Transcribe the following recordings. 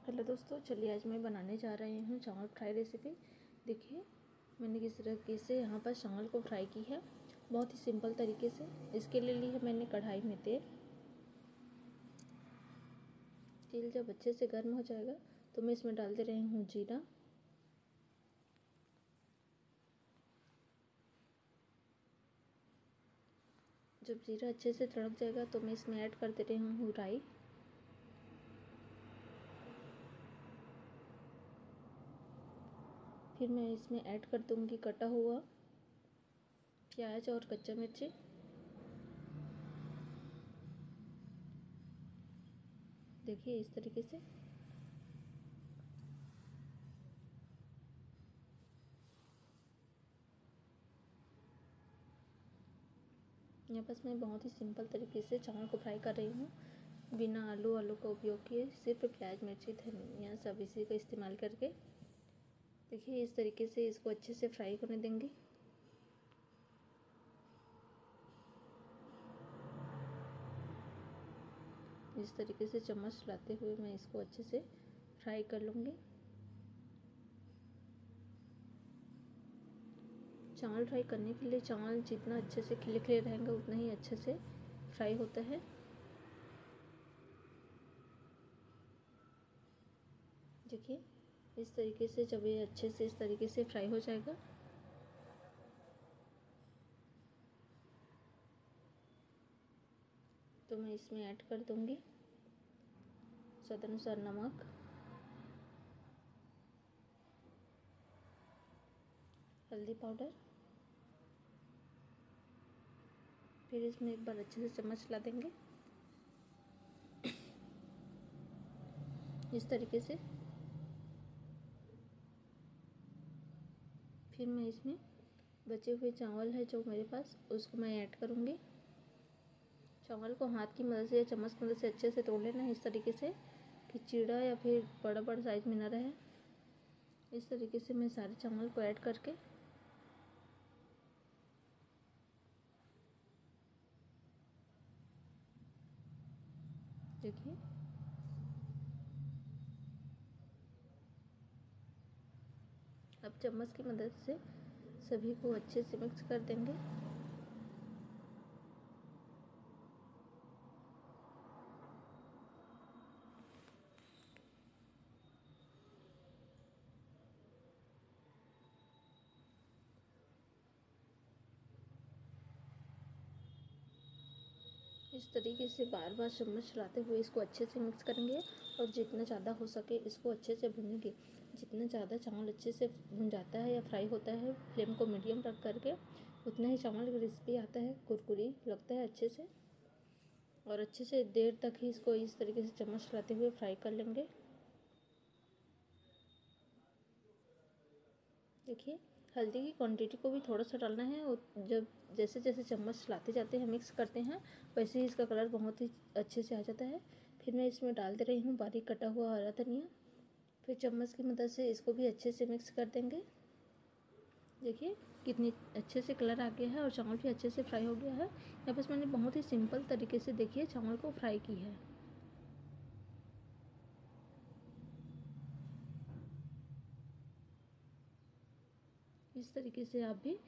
Hello दोस्तों, चलिए आज मैं बनाने जा रही हूँ चावल फ्राई रेसिपी देखिए, मैंने किस तरीके से यहाँ पर चावल को फ्राई की है। बहुत ही सिंपल तरीके से। इसके लिए ली है मैंने कढ़ाई में तेल। तेल जब अच्छे से गर्म हो जाएगा तो मैं इसमें डाल दे रही हूँ जीरा। जब जीरा अच्छे से तड़क जाएगा तो मैं इसमें ऐड कर दे रही हूँ राई। फिर मैं इसमें ऐड कर दूँगी कटा हुआ प्याज और कच्चा मिर्ची। देखिए इस तरीके से। यहाँ पास मैं बहुत ही सिंपल तरीके से चावल को फ्राई कर रही हूँ। बिना आलू आलू का उपयोग किए सिर्फ़ प्याज, मिर्ची, धनिया सब इसी का इस्तेमाल करके। देखिए, इस तरीके से इसको अच्छे से फ्राई करने देंगे। इस तरीके से चम्मच लाते हुए मैं इसको अच्छे से फ्राई कर लूँगी। चावल फ्राई करने के लिए चावल जितना अच्छे से खिले खिले रहेंगे, उतना ही अच्छे से फ्राई होता है। देखिए इस तरीके से जब ये अच्छे से इस तरीके से फ्राई हो जाएगा। तो मैं इसमें ऐड कर दूँगी स्वाद अनुसार नमक। हल्दी पाउडर। फिर इसमें एक बार अच्छे से चम्मच ला देंगे। इस तरीके से। फिर मैं इसमें बचे हुए चावल है जो मेरे पास, उसको मैं ऐड करूँगी। चावल को हाथ की मदद से या चम्मच की मदद से अच्छे से तोड़ लेना इस तरीके से कि चीड़ा या फिर बड़ा बड़ा साइज़ में ना रहे। इस तरीके से मैं सारे चावल को ऐड करके देखिए। अब चम्मच की मदद से सभी को अच्छे से मिक्स कर देंगे। इस तरीके से बार बार चम्मच चलाते हुए इसको अच्छे से मिक्स करेंगे और जितना ज़्यादा हो सके इसको अच्छे से भूनेंगे। जितना ज़्यादा चावल अच्छे से भुन जाता है या फ्राई होता है फ्लेम को मीडियम रख करके, उतना ही चावल क्रिस्पी आता है, कुरकुरी लगता है अच्छे से। और अच्छे से देर तक ही इसको इस तरीके से चम्मच चलाते हुए फ्राई कर लेंगे। देखिए। हल्दी की क्वांटिटी को भी थोड़ा सा डालना है और जब जैसे जैसे चम्मच चलाते जाते हैं मिक्स करते हैं, वैसे ही इसका कलर बहुत ही अच्छे से आ जाता है। फिर मैं इसमें डाल दे रही हूँ बारीक कटा हुआ हरा धनिया। फिर चम्मच की मदद से इसको भी अच्छे से मिक्स कर देंगे। देखिए कितनी अच्छे से कलर आ गया है और चावल भी अच्छे से फ्राई हो गया है। यहाँ बस मैंने बहुत ही सिंपल तरीके से देखिए चावल को फ्राई की है। इस तरीके से आप भी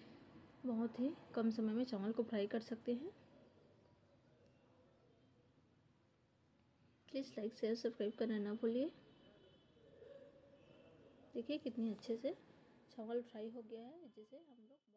बहुत ही कम समय में चावल को फ्राई कर सकते हैं। प्लीज़ लाइक शेयर सब्सक्राइब करना ना भूलिए। देखिए कितनी अच्छे से चावल फ्राई हो गया है, जिसे हम लोग